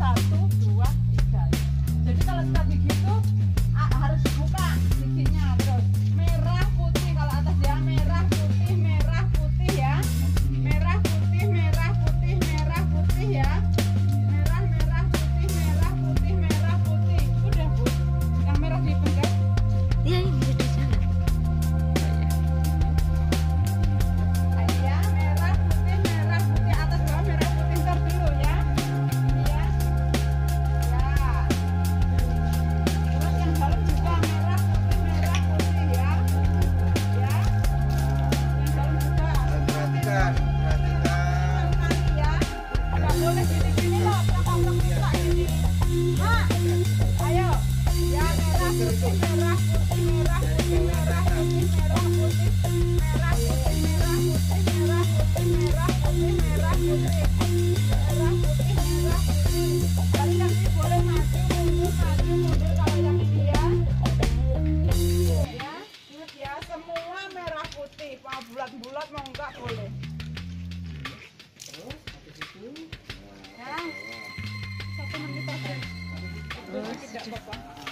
大叔。bulat-bulat mau enggak boleh terus habis itu? Ya satu menit aja. Terus tidak apa-apa.